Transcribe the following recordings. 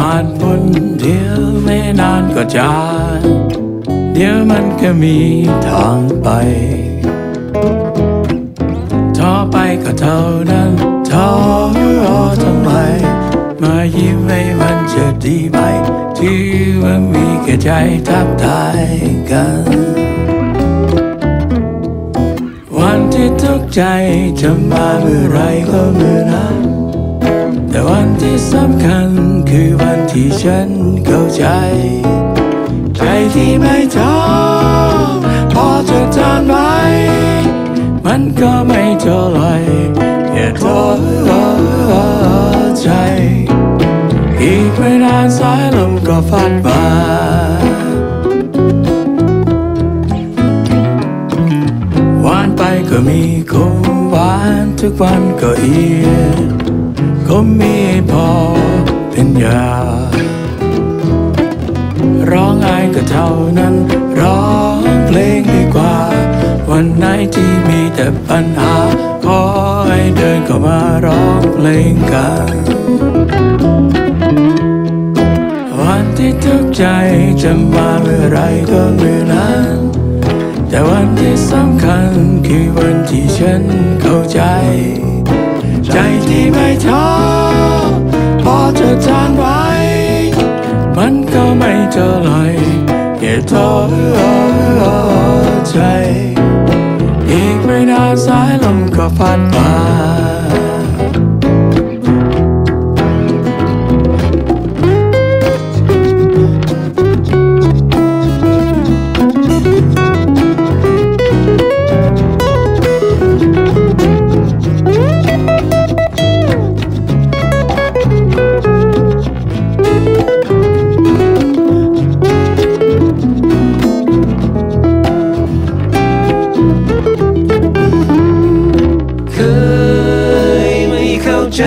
ผ่านพ้นเดียวไม่นานก็จางเดี๋ยวมันก็มีทางไปท้อไปก็เท่านั้นท้อทำไม มายิ้มให้มันจะดีไหม ที่ว่ามีแค่ใจทักทายกัน วันที่ทุกใจจะมาเมื่อไรก็เมื่อนั้น ที่สำคัญคือวันที่ฉันเข้าใจ ใจที่ไม่ท้อพอจะทานไหมมันก็ไม่เท่าไรแค่ท้อใจ อีกไม่นานสายลมก็ฟัดมาหวานไปก็มีคมหวานทุกวันก็เอียคมมี เป็นยา ร้องไห้ก็เท่านั้น ร้องเพลงดีกว่า วันไหนที่มีแต่ปัญหา ขอให้เดินเข้ามาร้องเพลงกัน วันที่ทุกใจจะมาเมื่อไรก็เมื่อนั้น แต่วันที่สำคัญคือวันที่ฉันเข้าใจ ใจที่ไม่ท้อ จะจานไวมันก็ไม่เท่าไหรแค่ท้อใจ อีกไม่นานสายลมก็พัดมา ใจ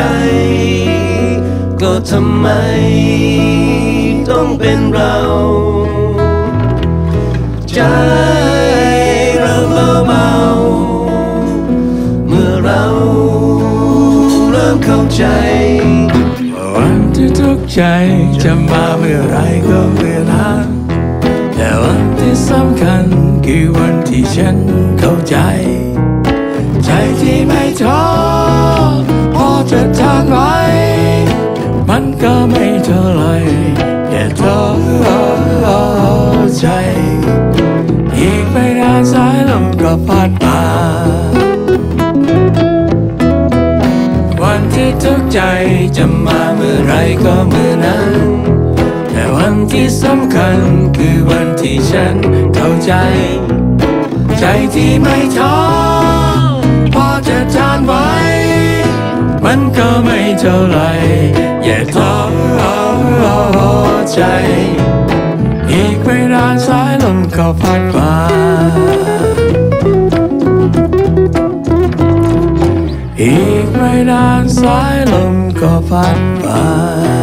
ก็ทำไมต้องเป็นเรา ใจเราเบาเบาๆเมื่อเราเริ่มเข้าใจวันที่ทุกใจจะมาเมื่อไรก็เมื่อนั้นแต่วันที่สำคัญคือวันที่ฉันเข้าใจ ก็ไม่เท่าไหรแค่ท้อใจ อีกไม่นานสายลมก็พัดมาวันที่ทุกใจจะมาเมื่อไรก็เมื่อนั้น แต่วันที่สำคัญคือวันที่ฉันเข้าใจ ใจที่ไม่ท้อพอจะทานไว้ มันก็ไม่เท่าไหร อย่าท้อใจ อีกไม่นานสายลมก็พัดมาอีกไม่นานสายลมก็พัดมา